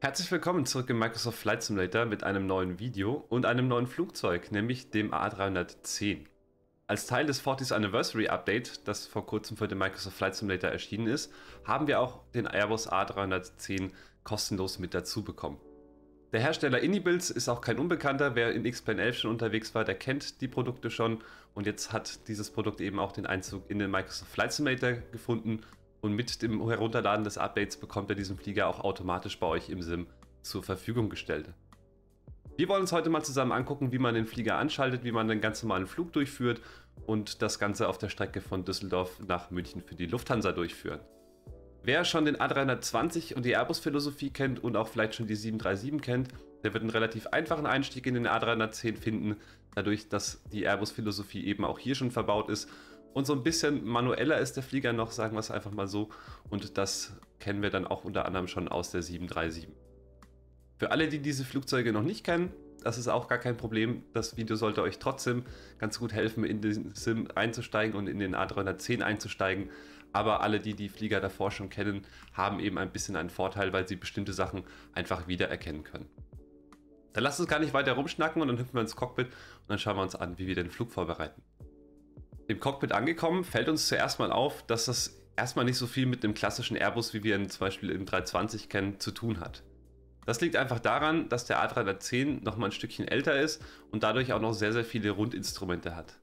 Herzlich willkommen zurück im Microsoft Flight Simulator mit einem neuen Video und einem neuen Flugzeug, nämlich dem A310. Als Teil des 40th Anniversary Update, das vor kurzem für den Microsoft Flight Simulator erschienen ist, haben wir auch den Airbus A310 kostenlos mit dazu bekommen. Der Hersteller Inibills ist auch kein Unbekannter. Wer in X-Plane 11 schon unterwegs war, der kennt die Produkte schon. Und jetzt hat dieses Produkt eben auch den Einzug in den Microsoft Flight Simulator gefunden und mit dem Herunterladen des Updates bekommt er diesen Flieger auch automatisch bei euch im Sim zur Verfügung gestellt. Wir wollen uns heute mal zusammen angucken, wie man den Flieger anschaltet, wie man den ganz normalen Flug durchführt und das Ganze auf der Strecke von Düsseldorf nach München für die Lufthansa durchführen. Wer schon den A320 und die Airbus-Philosophie kennt und auch vielleicht schon die 737 kennt, der wird einen relativ einfachen Einstieg in den A310 finden, dadurch, dass die Airbus-Philosophie eben auch hier schon verbaut ist und so ein bisschen manueller ist der Flieger noch, sagen wir es einfach mal so. Und das kennen wir dann auch unter anderem schon aus der 737. Für alle, die diese Flugzeuge noch nicht kennen, das ist auch gar kein Problem. Das Video sollte euch trotzdem ganz gut helfen, in den Sim einzusteigen und in den A310 einzusteigen. Aber alle, die die Flieger davor schon kennen, haben eben ein bisschen einen Vorteil, weil sie bestimmte Sachen einfach wiedererkennen können. Dann lasst uns gar nicht weiter rumschnacken und dann hüpfen wir ins Cockpit und dann schauen wir uns an, wie wir den Flug vorbereiten. Im Cockpit angekommen, fällt uns zuerst mal auf, dass das erstmal nicht so viel mit dem klassischen Airbus, wie wir ihn zum Beispiel im 320 kennen, zu tun hat. Das liegt einfach daran, dass der A310 noch mal ein Stückchen älter ist und dadurch auch noch sehr, sehr viele Rundinstrumente hat.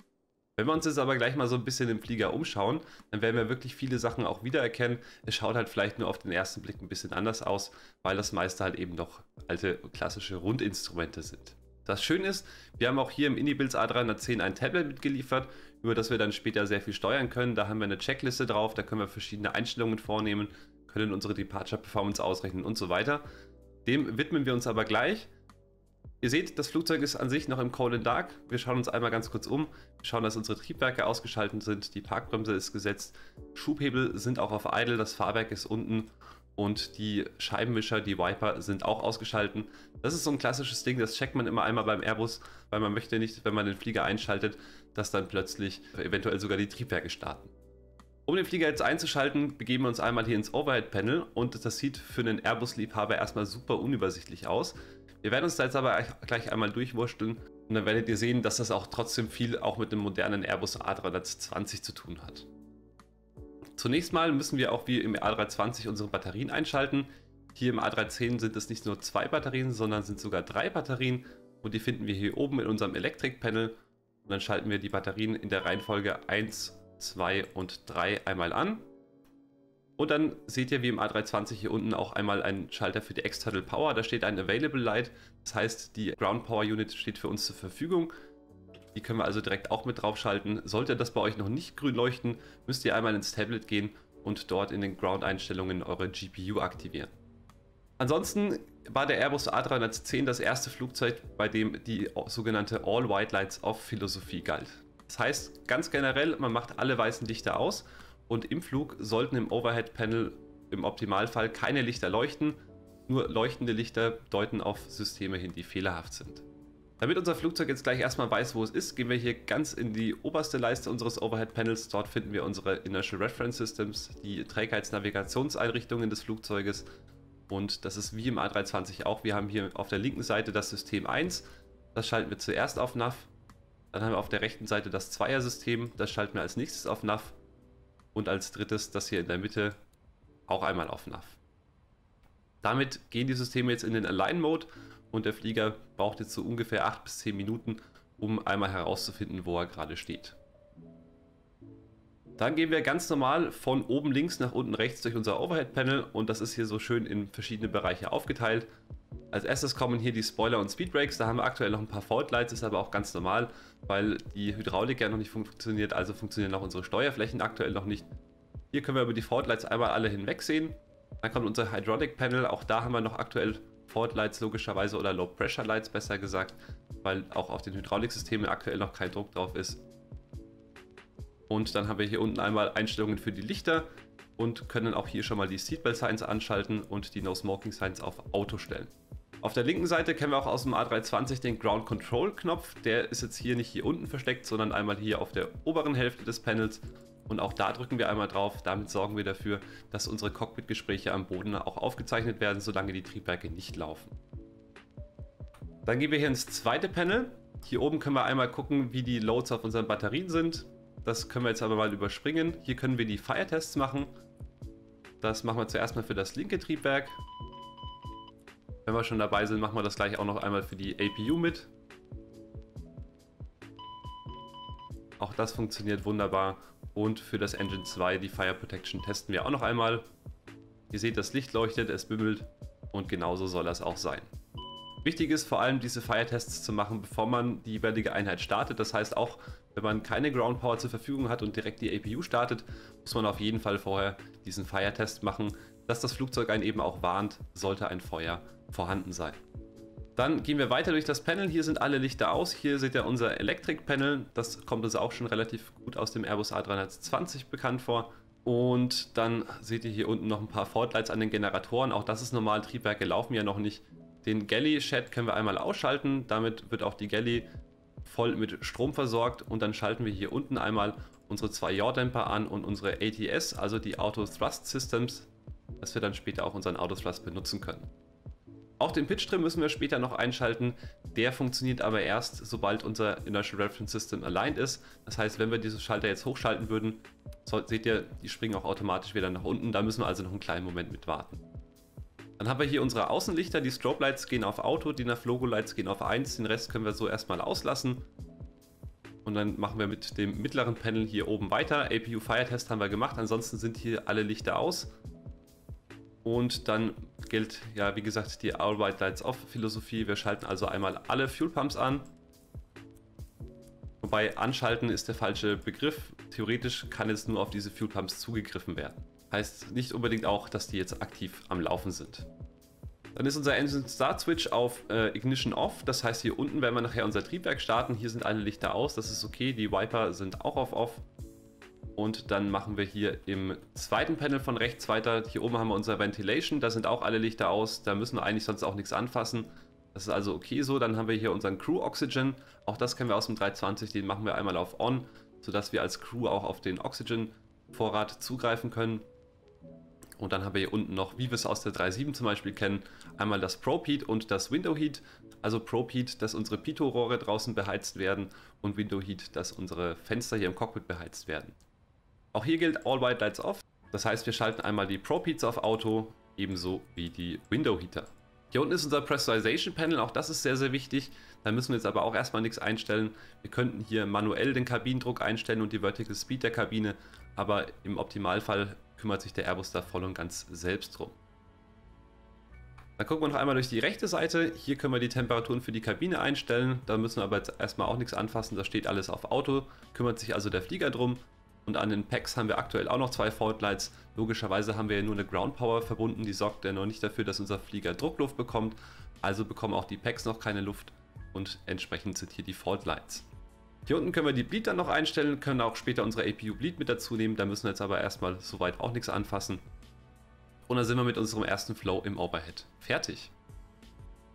Wenn wir uns jetzt aber gleich mal so ein bisschen im Flieger umschauen, dann werden wir wirklich viele Sachen auch wiedererkennen. Es schaut halt vielleicht nur auf den ersten Blick ein bisschen anders aus, weil das meiste halt eben noch alte klassische Rundinstrumente sind. Das Schöne ist, wir haben auch hier im Inibills A310 ein Tablet mitgeliefert, über das wir dann später sehr viel steuern können. Da haben wir eine Checkliste drauf, da können wir verschiedene Einstellungen vornehmen, können unsere Departure Performance ausrechnen und so weiter. Dem widmen wir uns aber gleich. Ihr seht, das Flugzeug ist an sich noch im Cold and Dark. Wir schauen uns einmal ganz kurz um. Wir schauen, dass unsere Triebwerke ausgeschaltet sind, die Parkbremse ist gesetzt, Schubhebel sind auch auf Idle, das Fahrwerk ist unten und die Scheibenwischer, die Wiper sind auch ausgeschalten. Das ist so ein klassisches Ding, das checkt man immer einmal beim Airbus, weil man möchte nicht, wenn man den Flieger einschaltet, dass dann plötzlich eventuell sogar die Triebwerke starten. Um den Flieger jetzt einzuschalten, begeben wir uns einmal hier ins Overhead-Panel und das sieht für einen Airbus-Liebhaber erstmal super unübersichtlich aus. Wir werden uns da jetzt aber gleich einmal durchwursteln und dann werdet ihr sehen, dass das auch trotzdem viel auch mit dem modernen Airbus A320 zu tun hat. Zunächst mal müssen wir auch wie im A320 unsere Batterien einschalten. Hier im A310 sind es nicht nur zwei Batterien, sondern sind sogar drei Batterien und die finden wir hier oben in unserem Elektrik-Panel. Und dann schalten wir die Batterien in der Reihenfolge 1, 2 und 3 einmal an. Und dann seht ihr wie im A320 hier unten auch einmal einen Schalter für die External Power. Da steht ein Available Light. Das heißt, die Ground Power Unit steht für uns zur Verfügung. Die können wir also direkt auch mit draufschalten. Sollte das bei euch noch nicht grün leuchten, müsst ihr einmal ins Tablet gehen und dort in den Ground-Einstellungen eure GPU aktivieren. Ansonsten war der Airbus A310 das erste Flugzeug, bei dem die sogenannte All White Lights Off Philosophie galt. Das heißt, ganz generell, man macht alle weißen Lichter aus und im Flug sollten im Overhead Panel im Optimalfall keine Lichter leuchten, nur leuchtende Lichter deuten auf Systeme hin, die fehlerhaft sind. Damit unser Flugzeug jetzt gleich erstmal weiß, wo es ist, gehen wir hier ganz in die oberste Leiste unseres Overhead Panels. Dort finden wir unsere Inertial Reference Systems, die Trägheitsnavigationseinrichtungen des Flugzeuges. Und das ist wie im A320 auch. Wir haben hier auf der linken Seite das System 1. Das schalten wir zuerst auf NAV. Dann haben wir auf der rechten Seite das Zweier-System. Das schalten wir als nächstes auf NAV. Und als drittes das hier in der Mitte auch einmal auf NAV. Damit gehen die Systeme jetzt in den Align-Mode und der Flieger braucht jetzt so ungefähr 8 bis 10 Minuten, um einmal herauszufinden, wo er gerade steht. Dann gehen wir ganz normal von oben links nach unten rechts durch unser Overhead-Panel und das ist hier so schön in verschiedene Bereiche aufgeteilt. Als erstes kommen hier die Spoiler und Speedbrakes, da haben wir aktuell noch ein paar Fault Lights, ist aber auch ganz normal, weil die Hydraulik ja noch nicht funktioniert, also funktionieren auch unsere Steuerflächen aktuell noch nicht. Hier können wir über die Fault Lights einmal alle hinweg sehen. Dann kommt unser Hydraulic Panel, auch da haben wir noch aktuell Fault Lights logischerweise oder Low Pressure Lights besser gesagt, weil auch auf den Hydrauliksystemen aktuell noch kein Druck drauf ist. Und dann haben wir hier unten einmal Einstellungen für die Lichter und können auch hier schon mal die Seatbelt Signs anschalten und die No Smoking Signs auf Auto stellen. Auf der linken Seite kennen wir auch aus dem A320 den Ground Control Knopf. Der ist jetzt hier nicht hier unten versteckt, sondern einmal hier auf der oberen Hälfte des Panels. Und auch da drücken wir einmal drauf. Damit sorgen wir dafür, dass unsere Cockpit-Gespräche am Boden auch aufgezeichnet werden, solange die Triebwerke nicht laufen. Dann gehen wir hier ins zweite Panel. Hier oben können wir einmal gucken, wie die Loads auf unseren Batterien sind. Das können wir jetzt aber mal überspringen. Hier können wir die Fire-Tests machen. Das machen wir zuerst mal für das linke Triebwerk. Wenn wir schon dabei sind, machen wir das gleich auch noch einmal für die APU mit. Auch das funktioniert wunderbar. Und für das Engine 2, die Fire Protection, testen wir auch noch einmal. Ihr seht, das Licht leuchtet, es bimmelt und genauso soll das auch sein. Wichtig ist vor allem, diese Fire-Tests zu machen, bevor man die jeweilige Einheit startet. Das heißt, auch wenn man keine Ground Power zur Verfügung hat und direkt die APU startet, muss man auf jeden Fall vorher diesen Fire-Test machen, dass das Flugzeug einen eben auch warnt, sollte ein Feuer vorhanden sein. Dann gehen wir weiter durch das Panel. Hier sind alle Lichter aus. Hier seht ihr unser Electric-Panel. Das kommt uns auch schon relativ gut aus dem Airbus A320 bekannt vor. Und dann seht ihr hier unten noch ein paar Faultlights an den Generatoren. Auch das ist normal. Triebwerke laufen ja noch nicht. Den Galley-Shed können wir einmal ausschalten. Damit wird auch die Galley voll mit Strom versorgt. Und dann schalten wir hier unten einmal unsere zwei Yaw-Dämpfer an und unsere ATS, also die Auto Thrust Systems, dass wir dann später auch unseren Auto Thrust benutzen können. Auch den Pitch-Trim müssen wir später noch einschalten. Der funktioniert aber erst, sobald unser Inertial Reference System aligned ist. Das heißt, wenn wir diese Schalter jetzt hochschalten würden, seht ihr, die springen auch automatisch wieder nach unten. Da müssen wir also noch einen kleinen Moment mit warten. Dann haben wir hier unsere Außenlichter. Die Strobe Lights gehen auf Auto, die Nav-Logo Lights gehen auf 1. Den Rest können wir so erstmal auslassen. Und dann machen wir mit dem mittleren Panel hier oben weiter. APU Fire Test haben wir gemacht. Ansonsten sind hier alle Lichter aus. Und dann gilt ja, wie gesagt, die All White Lights Off Philosophie. Wir schalten also einmal alle Fuel Pumps an. Wobei anschalten ist der falsche Begriff. Theoretisch kann jetzt nur auf diese Fuel Pumps zugegriffen werden. Heißt nicht unbedingt auch, dass die jetzt aktiv am Laufen sind. Dann ist unser Engine Start Switch auf äh, Ignition Off. Das heißt, hier unten werden wir nachher unser Triebwerk starten. Hier sind alle Lichter aus. Das ist okay. Die Wiper sind auch auf Off. Und dann machen wir hier im zweiten Panel von rechts weiter. Hier oben haben wir unser Ventilation, da sind auch alle Lichter aus. Da müssen wir eigentlich sonst auch nichts anfassen. Das ist also okay so. Dann haben wir hier unseren Crew Oxygen. Auch das kennen wir aus dem 320, den machen wir einmal auf On, sodass wir als Crew auch auf den Oxygen-Vorrat zugreifen können. Und dann haben wir hier unten noch, wie wir es aus der 3.7 zum Beispiel kennen, einmal das Probe Heat und das Window Heat. Also Probe Heat, dass unsere Pitot-Rohre draußen beheizt werden und Window Heat, dass unsere Fenster hier im Cockpit beheizt werden. Auch hier gilt All White Lights Off. Das heißt, wir schalten einmal die Pro Heats auf Auto, ebenso wie die Window Heater. Hier unten ist unser Pressurization Panel, auch das ist sehr, sehr wichtig. Da müssen wir jetzt aber auch erstmal nichts einstellen. Wir könnten hier manuell den Kabinendruck einstellen und die Vertical Speed der Kabine, aber im Optimalfall kümmert sich der Airbus da voll und ganz selbst drum. Dann gucken wir noch einmal durch die rechte Seite. Hier können wir die Temperaturen für die Kabine einstellen. Da müssen wir aber jetzt erstmal auch nichts anfassen. Da steht alles auf Auto, kümmert sich also der Flieger drum. Und an den Packs haben wir aktuell auch noch zwei Fault Lights. Logischerweise haben wir ja nur eine Ground Power verbunden, die sorgt ja noch nicht dafür, dass unser Flieger Druckluft bekommt. Also bekommen auch die Packs noch keine Luft und entsprechend sind hier die Fault Lights. Hier unten können wir die Bleed dann noch einstellen, können auch später unsere APU Bleed mit dazu nehmen. Da müssen wir jetzt aber erstmal soweit auch nichts anfassen. Und dann sind wir mit unserem ersten Flow im Overhead fertig.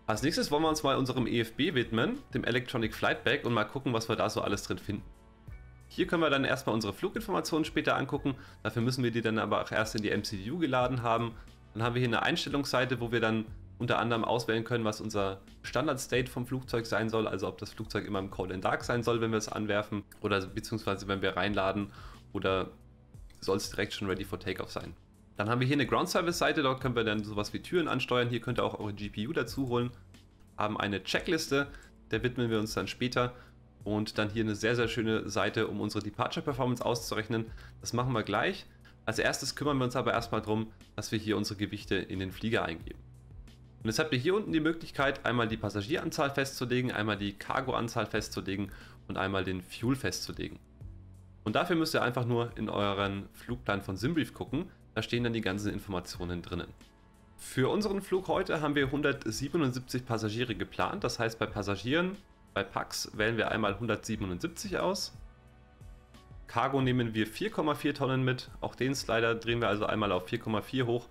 Als nächstes wollen wir uns mal unserem EFB widmen, dem Electronic Flight Bag, und mal gucken, was wir da so alles drin finden. Hier können wir dann erstmal unsere Fluginformationen später angucken. Dafür müssen wir die dann aber auch erst in die MCU geladen haben. Dann haben wir hier eine Einstellungsseite, wo wir dann unter anderem auswählen können, was unser Standard-State vom Flugzeug sein soll, also ob das Flugzeug immer im Cold and Dark sein soll, wenn wir es anwerfen, oder beziehungsweise wenn wir reinladen, oder soll es direkt schon ready for Takeoff sein. Dann haben wir hier eine Ground Service Seite, dort können wir dann sowas wie Türen ansteuern. Hier könnt ihr auch eure GPU dazu holen. Haben eine Checkliste, der widmen wir uns dann später und dann hier eine sehr, sehr schöne Seite, um unsere Departure Performance auszurechnen. Das machen wir gleich. Als erstes kümmern wir uns aber erstmal darum, dass wir hier unsere Gewichte in den Flieger eingeben. Und jetzt habt ihr hier unten die Möglichkeit, einmal die Passagieranzahl festzulegen, einmal die Cargoanzahl festzulegen und einmal den Fuel festzulegen. Und dafür müsst ihr einfach nur in euren Flugplan von Simbrief gucken. Da stehen dann die ganzen Informationen drinnen. Für unseren Flug heute haben wir 177 Passagiere geplant. Das heißt, bei Passagieren bei Pax wählen wir einmal 177 aus. Cargo nehmen wir 4,4 Tonnen mit. Auch den Slider drehen wir also einmal auf 4,4 hoch.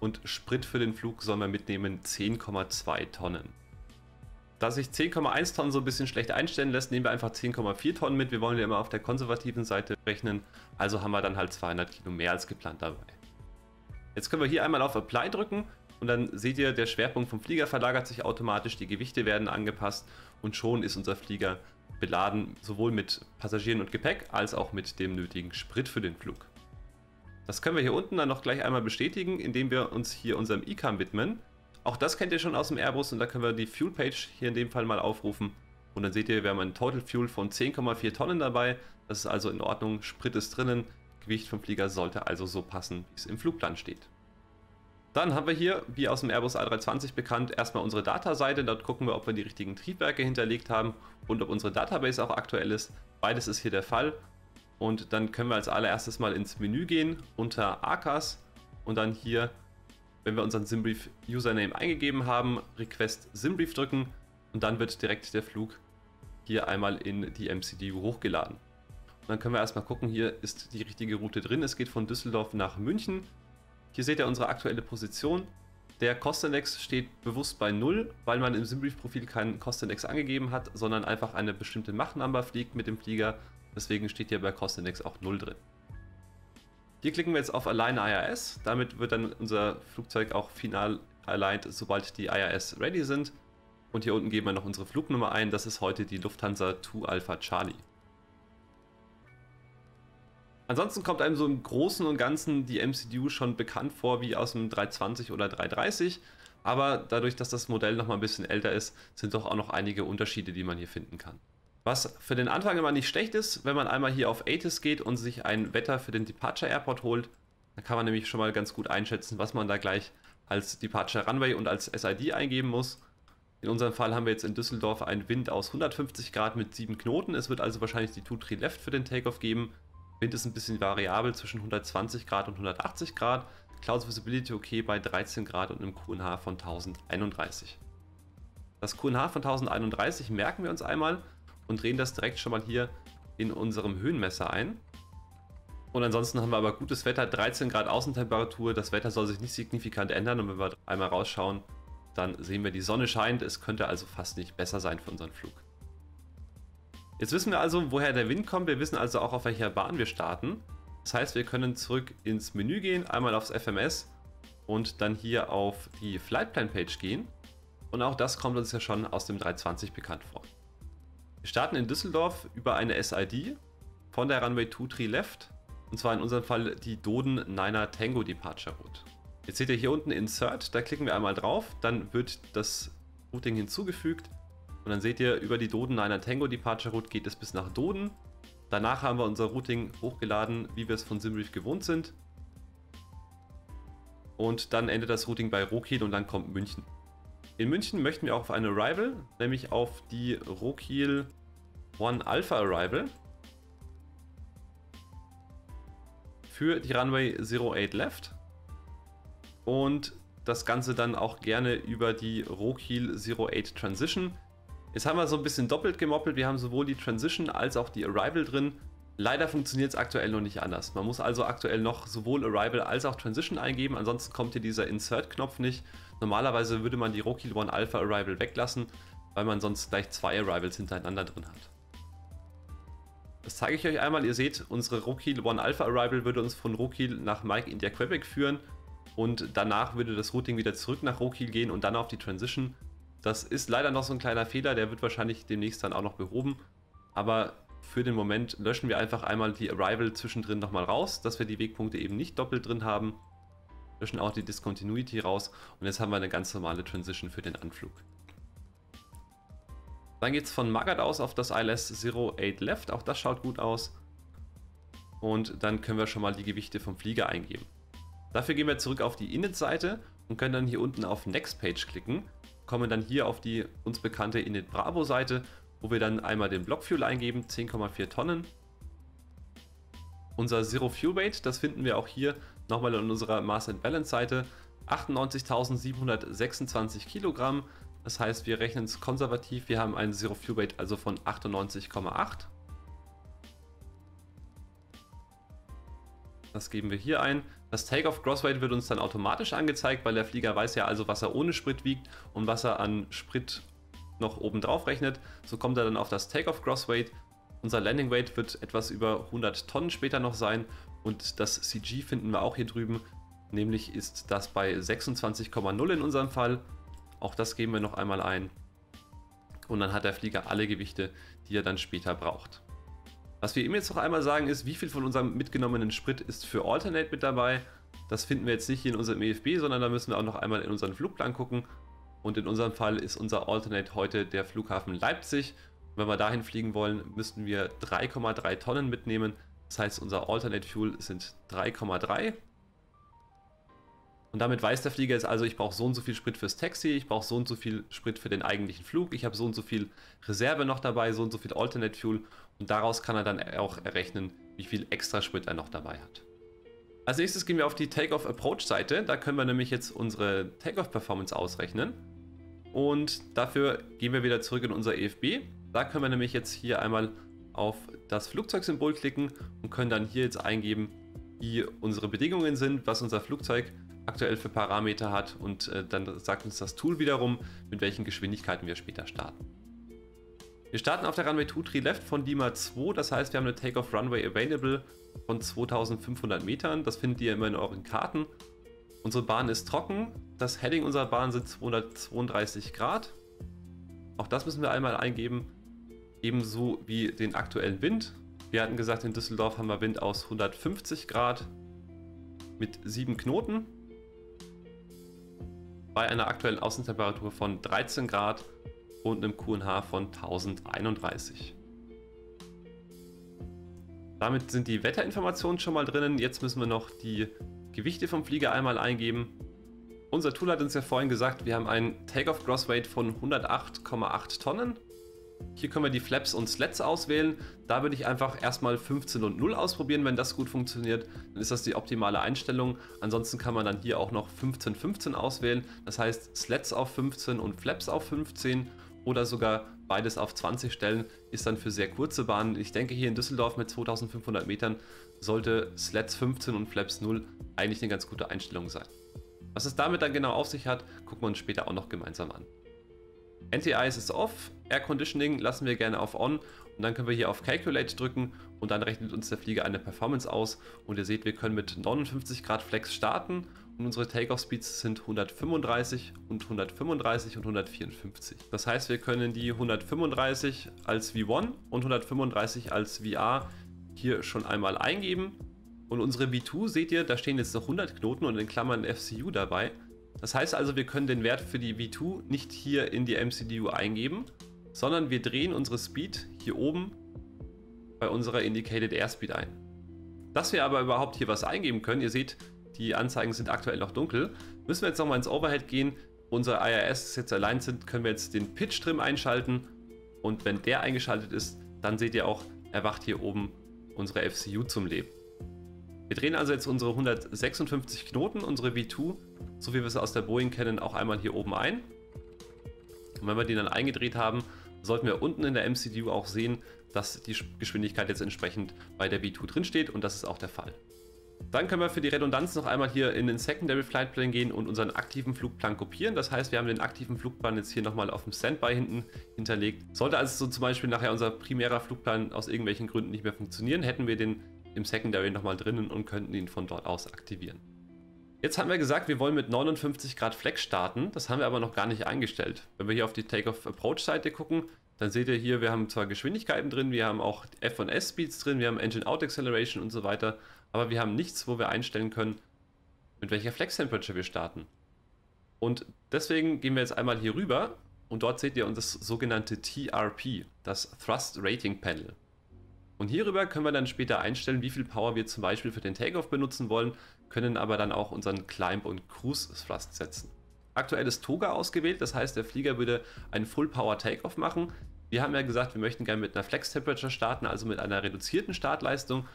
Und Sprit für den Flug sollen wir mitnehmen 10,2 Tonnen. Da sich 10,1 Tonnen so ein bisschen schlecht einstellen lässt, nehmen wir einfach 10,4 Tonnen mit. Wir wollen ja immer auf der konservativen Seite rechnen. Also haben wir dann halt 200 Kilo mehr als geplant dabei. Jetzt können wir hier einmal auf Apply drücken und dann seht ihr, der Schwerpunkt vom Flieger verlagert sich automatisch, die Gewichte werden angepasst und schon ist unser Flieger beladen, sowohl mit Passagieren und Gepäck als auch mit dem nötigen Sprit für den Flug. Das können wir hier unten dann noch gleich einmal bestätigen, indem wir uns hier unserem ICAM widmen. Auch das kennt ihr schon aus dem Airbus und da können wir die Fuel Page hier in dem Fall mal aufrufen. Und dann seht ihr, wir haben ein Total Fuel von 10,4 Tonnen dabei. Das ist also in Ordnung, Sprit ist drinnen, Gewicht vom Flieger sollte also so passen, wie es im Flugplan steht. Dann haben wir hier, wie aus dem Airbus A320 bekannt, erstmal unsere Data-Seite. Dort gucken wir, ob wir die richtigen Triebwerke hinterlegt haben und ob unsere Database auch aktuell ist. Beides ist hier der Fall. Und dann können wir als allererstes mal ins Menü gehen unter ACAS und dann hier wenn wir unseren Simbrief Username eingegeben haben, Request Simbrief drücken und dann wird direkt der Flug hier einmal in die MCDU hochgeladen. Und dann können wir erstmal gucken, hier ist die richtige Route drin. Es geht von Düsseldorf nach München. Hier seht ihr unsere aktuelle Position. Der Kostenindex steht bewusst bei 0, weil man im Simbrief-Profil keinen Kostenindex angegeben hat, sondern einfach eine bestimmte Mach-Number fliegt mit dem Flieger. Deswegen steht hier bei Kostenindex auch 0 drin. Hier klicken wir jetzt auf Align IRS. Damit wird dann unser Flugzeug auch final aligned, sobald die IRS ready sind. Und hier unten geben wir noch unsere Flugnummer ein. Das ist heute die Lufthansa 2 Alpha Charlie. Ansonsten kommt einem so im Großen und Ganzen die MCDU schon bekannt vor wie aus dem 320 oder 330. Aber dadurch, dass das Modell noch mal ein bisschen älter ist, sind doch auch noch einige Unterschiede, die man hier finden kann. Was für den Anfang immer nicht schlecht ist, wenn man einmal hier auf ATIS geht und sich ein Wetter für den Departure Airport holt, dann kann man nämlich schon mal ganz gut einschätzen, was man da gleich als Departure Runway und als SID eingeben muss. In unserem Fall haben wir jetzt in Düsseldorf einen Wind aus 150 Grad mit 7 Knoten. Es wird also wahrscheinlich die 2-3 Left für den Takeoff geben. Wind ist ein bisschen variabel zwischen 120 Grad und 180 Grad. Clouds Visibility okay bei 13 Grad und einem QNH von 1031. Das QNH von 1031 merken wir uns einmal und drehen das direkt schon mal hier in unserem Höhenmesser ein. Und ansonsten haben wir aber gutes Wetter, 13 Grad Außentemperatur. Das Wetter soll sich nicht signifikant ändern. Und wenn wir einmal rausschauen, dann sehen wir, die Sonne scheint. Es könnte also fast nicht besser sein für unseren Flug. Jetzt wissen wir also, woher der Wind kommt. Wir wissen also auch, auf welcher Bahn wir starten. Das heißt, wir können zurück ins Menü gehen, einmal aufs FMS und dann hier auf die Flightplan Page gehen. Und auch das kommt uns ja schon aus dem 320 bekannt vor. Wir starten in Düsseldorf über eine SID von der Runway 23 Left. Und zwar in unserem Fall die Doden Niner Tango Departure Route. Jetzt seht ihr hier unten Insert, da klicken wir einmal drauf, dann wird das Routing hinzugefügt. Und dann seht ihr, über die Doden Niner Tango Departure Route geht es bis nach Doden. Danach haben wir unser Routing hochgeladen, wie wir es von Simbrief gewohnt sind. Und dann endet das Routing bei Rokiel und dann kommt München. In München möchten wir auch auf eine Arrival, nämlich auf die Rokiel One Alpha Arrival. Für die Runway 08 Left. Und das Ganze dann auch gerne über die Rokiel 08 Transition. Jetzt haben wir so ein bisschen doppelt gemoppelt. Wir haben sowohl die Transition als auch die Arrival drin. Leider funktioniert es aktuell noch nicht anders. Man muss also aktuell noch sowohl Arrival als auch Transition eingeben, ansonsten kommt hier dieser Insert-Knopf nicht. Normalerweise würde man die Rokiel One Alpha Arrival weglassen, weil man sonst gleich zwei Arrivals hintereinander drin hat. Das zeige ich euch einmal. Ihr seht, unsere Rokiel One Alpha Arrival würde uns von Rokiel nach Mike India Quebec führen und danach würde das Routing wieder zurück nach Rokiel gehen und dann auf die Transition. Das ist leider noch so ein kleiner Fehler, der wird wahrscheinlich demnächst dann auch noch behoben. Aber für den Moment löschen wir einfach einmal die Arrival zwischendrin nochmal raus, dass wir die Wegpunkte eben nicht doppelt drin haben. Löschen auch die Discontinuity raus und jetzt haben wir eine ganz normale Transition für den Anflug. Dann geht es von Magat aus auf das ILS 08 Left, auch das schaut gut aus. Und dann können wir schon mal die Gewichte vom Flieger eingeben. Dafür gehen wir zurück auf die Init-Seite und können dann hier unten auf Next Page klicken, kommen dann hier auf die uns bekannte Init Bravo Seite wo wir dann einmal den Blockfuel eingeben, 10,4 Tonnen. Unser Zero Fuel Weight, das finden wir auch hier nochmal in unserer Mass and Balance Seite, 98.726 Kilogramm. Das heißt, wir rechnen es konservativ, wir haben einen Zero Fuel Weight also von 98,8. Das geben wir hier ein. Das Takeoff Gross Weight wird uns dann automatisch angezeigt, weil der Flieger weiß ja also, was er ohne Sprit wiegt und was er an Sprit noch oben drauf rechnet, so kommt er dann auf das Takeoff Gross Weight. Unser Landing Weight wird etwas über 100 Tonnen später noch sein und das CG finden wir auch hier drüben. Nämlich ist das bei 26,0 in unserem Fall. Auch das geben wir noch einmal ein. Und dann hat der Flieger alle Gewichte, die er dann später braucht. Was wir ihm jetzt noch einmal sagen ist, wie viel von unserem mitgenommenen Sprit ist für Alternate mit dabei. Das finden wir jetzt nicht hier in unserem EFB, sondern da müssen wir auch noch einmal in unseren Flugplan gucken. Und in unserem Fall ist unser Alternate heute der Flughafen Leipzig. Und wenn wir dahin fliegen wollen, müssten wir 3,3 Tonnen mitnehmen. Das heißt, unser Alternate Fuel sind 3,3. Und damit weiß der Flieger jetzt also, ich brauche so und so viel Sprit fürs Taxi, ich brauche so und so viel Sprit für den eigentlichen Flug, ich habe so und so viel Reserve noch dabei, so und so viel Alternate Fuel und daraus kann er dann auch errechnen, wie viel extra Sprit er noch dabei hat. Als nächstes gehen wir auf die Takeoff Approach Seite, da können wir nämlich jetzt unsere Takeoff Performance ausrechnen. Und dafür gehen wir wieder zurück in unser EFB. Da können wir nämlich jetzt hier einmal auf das Flugzeugsymbol klicken und können dann hier jetzt eingeben, wie unsere Bedingungen sind, was unser Flugzeug aktuell für Parameter hat und äh, dann sagt uns das Tool wiederum, mit welchen Geschwindigkeiten wir später starten. Wir starten auf der Runway 23 Left von Lima 2, das heißt wir haben eine Takeoff Runway Available von 2500 Metern, das findet ihr immer in euren Karten. Unsere Bahn ist trocken, das Heading unserer Bahn sind 232 Grad. Auch das müssen wir einmal eingeben, ebenso wie den aktuellen Wind. Wir hatten gesagt, in Düsseldorf haben wir Wind aus 150 Grad mit 7 Knoten bei einer aktuellen Außentemperatur von 13 Grad und einem QNH von 1031. Damit sind die Wetterinformationen schon mal drinnen. Jetzt müssen wir noch die Gewichte vom Flieger einmal eingeben. Unser Tool hat uns ja vorhin gesagt, wir haben einen Takeoff Gross Weight von 108,8 Tonnen hier können wir die Flaps und Slats auswählen. Da würde ich einfach erstmal 15 und 0 ausprobieren. Wenn das gut funktioniert, dann ist das die optimale Einstellung. Ansonsten kann man dann hier auch noch 15, 15 auswählen. Das heißt Slats auf 15 und Flaps auf 15 oder sogar beides auf 20 stellen, ist dann für sehr kurze Bahnen. Ich denke hier in Düsseldorf mit 2500 Metern sollte Slats 15 und Flaps 0 eigentlich eine ganz gute Einstellung sein. Was es damit dann genau auf sich hat, gucken wir uns später auch noch gemeinsam an. NTIs ist off, Air Conditioning lassen wir gerne auf On und dann können wir hier auf Calculate drücken und dann rechnet uns der Flieger eine Performance aus und ihr seht, wir können mit 59 Grad Flex starten unsere Takeoff Speeds sind 135 und 135 und 154. Das heißt, wir können die 135 als V1 und 135 als VR hier schon einmal eingeben und unsere V2 seht ihr, da stehen jetzt noch 100 Knoten und in Klammern FCU dabei. Das heißt also, wir können den Wert für die V2 nicht hier in die MCDU eingeben, sondern wir drehen unsere Speed hier oben bei unserer Indicated Airspeed ein. Dass wir aber überhaupt hier was eingeben können, ihr seht, die Anzeigen sind aktuell noch dunkel, müssen wir jetzt nochmal ins Overhead gehen. Unser IRS jetzt allein sind, können wir jetzt den Pitch Trim einschalten und wenn der eingeschaltet ist, dann seht ihr auch, erwacht hier oben unsere FCU zum Leben. Wir drehen also jetzt unsere 156 Knoten, unsere V2, so wie wir es aus der Boeing kennen, auch einmal hier oben ein. Und wenn wir die dann eingedreht haben, sollten wir unten in der MCDU auch sehen, dass die Geschwindigkeit jetzt entsprechend bei der V2 drin steht und das ist auch der Fall. Dann können wir für die Redundanz noch einmal hier in den Secondary Flight Plan gehen und unseren aktiven Flugplan kopieren. Das heißt, wir haben den aktiven Flugplan jetzt hier nochmal auf dem Standby hinten hinterlegt. Sollte also so zum Beispiel nachher unser primärer Flugplan aus irgendwelchen Gründen nicht mehr funktionieren, hätten wir den im Secondary nochmal drinnen und könnten ihn von dort aus aktivieren. Jetzt haben wir gesagt, wir wollen mit 59 Grad Flex starten. Das haben wir aber noch gar nicht eingestellt. Wenn wir hier auf die Takeoff Approach Seite gucken, dann seht ihr hier, wir haben zwar Geschwindigkeiten drin, wir haben auch F&S Speeds drin, wir haben Engine Out Acceleration und so weiter, aber wir haben nichts, wo wir einstellen können, mit welcher Flex Temperature wir starten. Und deswegen gehen wir jetzt einmal hier rüber und dort seht ihr das sogenannte TRP, das Thrust Rating Panel. Und hierüber können wir dann später einstellen, wie viel Power wir zum Beispiel für den Takeoff benutzen wollen, können aber dann auch unseren Climb- und Cruise-Thrust setzen. Aktuell ist Toga ausgewählt, das heißt, der Flieger würde einen Full-Power-Takeoff machen. Wir haben ja gesagt, wir möchten gerne mit einer Flex-Temperature starten, also mit einer reduzierten Startleistung.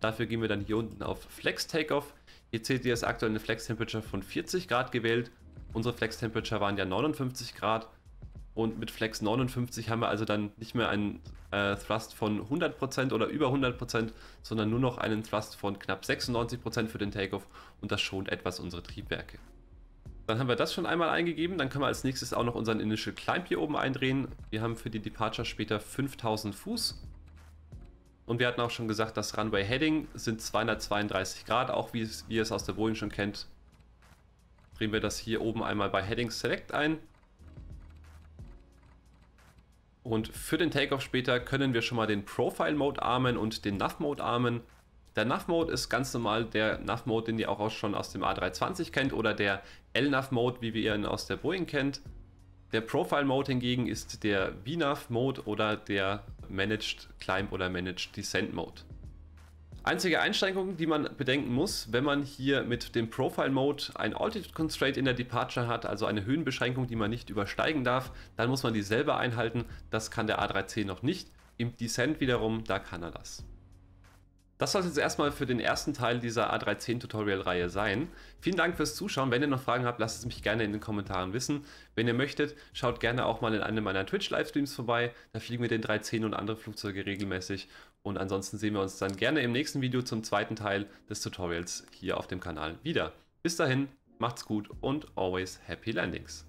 Dafür gehen wir dann hier unten auf Flex-Takeoff. Hier seht ihr, ist aktuell eine Flex-Temperature von 40 Grad gewählt. Unsere Flex-Temperature waren ja 59 Grad. Und mit Flex 59 haben wir also dann nicht mehr einen äh, Thrust von 100% oder über 100%, sondern nur noch einen Thrust von knapp 96% für den Takeoff und das schont etwas unsere Triebwerke. Dann haben wir das schon einmal eingegeben. Dann können wir als nächstes auch noch unseren Initial Climb hier oben eindrehen. Wir haben für die Departure später 5000 Fuß. Und wir hatten auch schon gesagt, das Runway Heading sind 232 Grad, auch wie, es, wie ihr es aus der Boeing schon kennt. Drehen wir das hier oben einmal bei Heading Select ein. Und für den Takeoff später können wir schon mal den Profile Mode armen und den Nav Mode armen. Der Nav Mode ist ganz normal der Nav Mode, den ihr auch schon aus dem A320 kennt oder der LNAV Mode, wie wir ihn aus der Boeing kennt. Der Profile Mode hingegen ist der VNAV Mode oder der Managed Climb oder Managed Descent Mode. Einzige Einschränkung, die man bedenken muss, wenn man hier mit dem Profile Mode ein Altitude Constraint in der Departure hat, also eine Höhenbeschränkung, die man nicht übersteigen darf, dann muss man die selber einhalten. Das kann der A310 noch nicht. Im Descent wiederum, da kann er das. Das soll es jetzt erstmal für den ersten Teil dieser A310 Tutorial-Reihe sein. Vielen Dank fürs Zuschauen. Wenn ihr noch Fragen habt, lasst es mich gerne in den Kommentaren wissen. Wenn ihr möchtet, schaut gerne auch mal in einem meiner Twitch-Livestreams vorbei. Da fliegen wir den 310 und andere Flugzeuge regelmäßig. Und ansonsten sehen wir uns dann gerne im nächsten Video zum zweiten Teil des Tutorials hier auf dem Kanal wieder. Bis dahin, macht's gut und always happy landings.